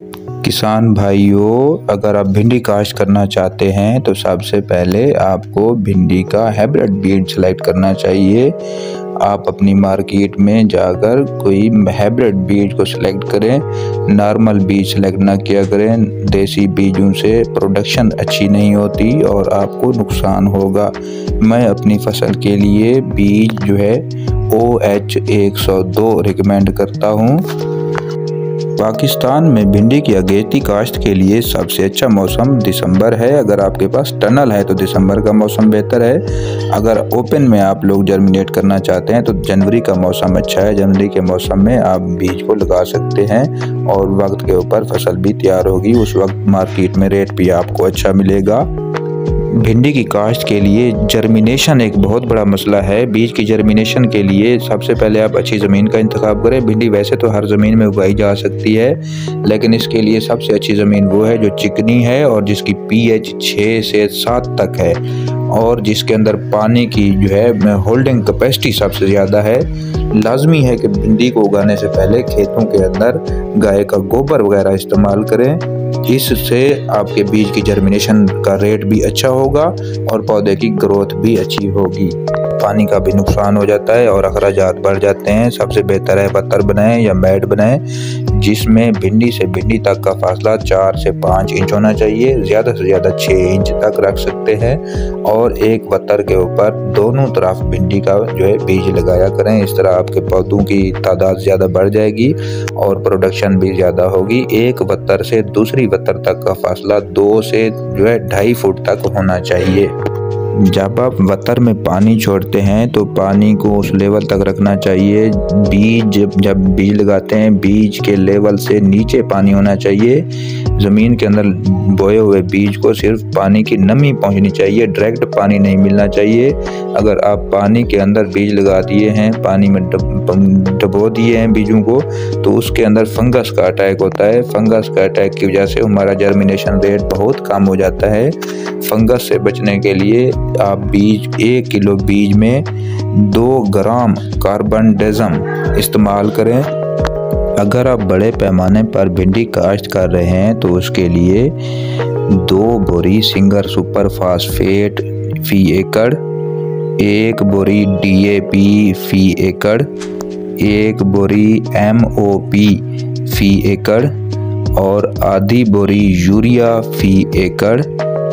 किसान भाइयों, अगर आप भिंडी काश्त करना चाहते हैं तो सबसे पहले आपको भिंडी का हाइब्रिड बीज सेलेक्ट करना चाहिए। आप अपनी मार्केट में जाकर कोई हाइब्रिड बीज को सिलेक्ट करें, नॉर्मल बीज सेलेक्ट ना किया करें, देसी बीजों से प्रोडक्शन अच्छी नहीं होती और आपको नुकसान होगा। मैं अपनी फ़सल के लिए बीज जो है, ओ एच एक सौ दो रिकमेंड करता हूँ। पाकिस्तान में भिंडी की अगेती काश्त के लिए सबसे अच्छा मौसम दिसंबर है। अगर आपके पास टनल है तो दिसंबर का मौसम बेहतर है। अगर ओपन में आप लोग जर्मिनेट करना चाहते हैं तो जनवरी का मौसम अच्छा है। जनवरी के मौसम में आप बीज को लगा सकते हैं और वक्त के ऊपर फ़सल भी तैयार होगी। उस वक्त मार्केट में रेट भी आपको अच्छा मिलेगा। भिंडी की काश्त के लिए जर्मिनेशन एक बहुत बड़ा मसला है। बीज की जर्मिनेशन के लिए सबसे पहले आप अच्छी ज़मीन का इंतखब करें। भिंडी वैसे तो हर ज़मीन में उगाई जा सकती है, लेकिन इसके लिए सबसे अच्छी ज़मीन वो है जो चिकनी है और जिसकी पीएच छः से सात तक है और जिसके अंदर पानी की जो है होल्डिंग कैपेसिटी सबसे ज़्यादा है। लाजमी है कि भिंडी को उगाने से पहले खेतों के अंदर गाय का गोबर वगैरह इस्तेमाल करें। इससे आपके बीज की जर्मिनेशन का रेट भी अच्छा होगा और पौधे की ग्रोथ भी अच्छी होगी। पानी का भी नुकसान हो जाता है और अखराजात बढ़ जाते हैं। सबसे बेहतर है पत्थर बनाएँ या मैट बनाएँ। जिसमें भिंडी से भिंडी तक का फासला चार से पाँच इंच होना चाहिए। ज़्यादा से ज़्यादा छः इंच तक रख सकते हैं और एक पत्थर के ऊपर दोनों तरफ़ भिंडी का जो है बीज लगाया करें। इस तरह आपके पौधों की तादाद ज़्यादा बढ़ जाएगी और प्रोडक्शन भी ज़्यादा होगी। एक पत्थर से दूसरी पत्थर तक का फासला दो से जो है ढाई फुट तक होना चाहिए। जब आप वतर में पानी छोड़ते हैं तो पानी को उस लेवल तक रखना चाहिए। बीज जब बीज लगाते हैं, बीज के लेवल से नीचे पानी होना चाहिए। ज़मीन के अंदर बोए हुए बीज को सिर्फ़ पानी की नमी पहुंचनी चाहिए, डायरेक्ट पानी नहीं मिलना चाहिए। अगर आप पानी के अंदर बीज लगा दिए हैं, पानी में डबो दिए हैं बीजों को तो उसके अंदर फंगस का अटैक होता है। फंगस का अटैक की वजह से हमारा जर्मिनेशन रेट बहुत कम हो जाता है। फंगस से बचने के लिए आप बीज, एक किलो बीज में दो ग्राम कार्बन डेजम इस्तेमाल करें। अगर आप बड़े पैमाने पर भिंडी काश्त कर रहे हैं तो उसके लिए दो बोरी सिंगर सुपर फास्फेट फ़ी एकड़, एक बोरी डीएपी फ़ी एकड़, एक बोरी एमओपी फ़ी एकड़ और आधी बोरी यूरिया फ़ी एकड़।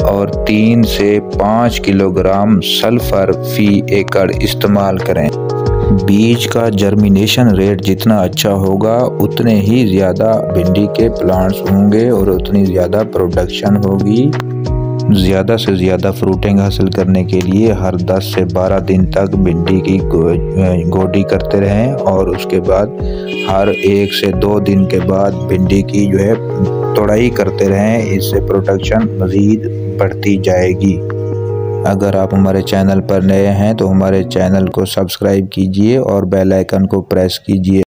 और तीन से पाँच किलोग्राम सल्फ़र फ़ी एकड़ इस्तेमाल करें। बीज का जर्मिनेशन रेट जितना अच्छा होगा, उतने ही ज़्यादा भिंडी के प्लांट्स होंगे और उतनी ज़्यादा प्रोडक्शन होगी। ज़्यादा से ज़्यादा फ्रूटिंग हासिल करने के लिए हर 10 से 12 दिन तक भिंडी की गोडी करते रहें और उसके बाद हर एक से दो दिन के बाद भिंडी की जो है तोड़ाई करते रहें, इससे प्रोडक्शन मज़ीद बढ़ती जाएगी। अगर आप हमारे चैनल पर नए हैं तो हमारे चैनल को सब्सक्राइब कीजिए और बेल आइकन को प्रेस कीजिए।